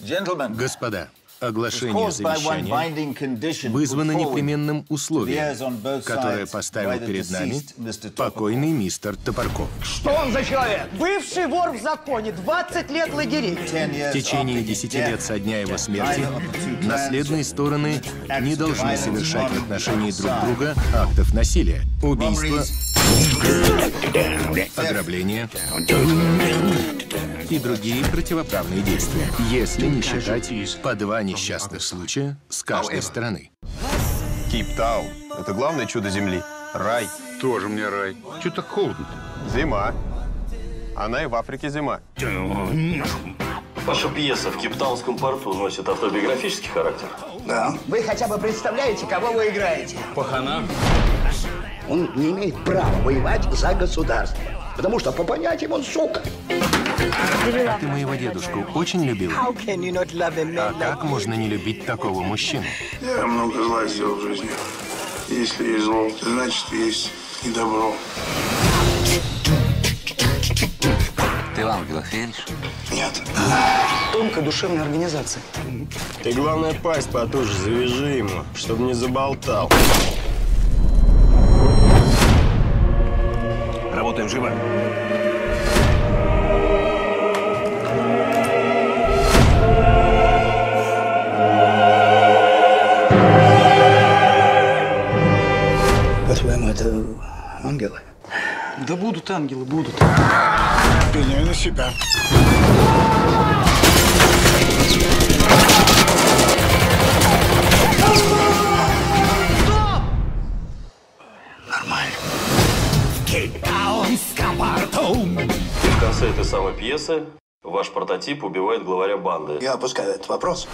Господа, оглашение завещания вызвано непременным условием, которое поставил перед нами покойный мистер Топорков. Что он за человек? Бывший вор в законе, 20 лет лагерей. В течение 10 лет со дня его смерти наследные стороны не должны совершать в отношении друг друга актов насилия, убийства, ограбления и другие противоправные действия, если не считать по два несчастных случая с каждой стороны. Кейптаун – это главное чудо Земли. Рай. Тоже мне рай. Чего так холодно Зима. Она и в Африке зима. Ваша пьеса в Кейптаунском порту носит автобиографический характер? Да. Вы хотя бы представляете, кого вы играете? Пахана. Он не имеет права воевать за государство. Потому что по понятиям он сука. Ты моего дедушку очень любил? А как можно не любить такого мужчину? Я много зла сделал в жизни. Если есть зло, значит есть и добро. Ты в ангелах веришь? Нет. Тонкая душевная организация. Ты, главное, пасть потуже завяжи ему, чтобы не заболтал. Работаем живо. По-твоему, это ангелы? Да будут ангелы, будут. Пеняй на себя. И в конце этой самой пьесы ваш прототип убивает главаря банды. Я опускаю этот вопрос.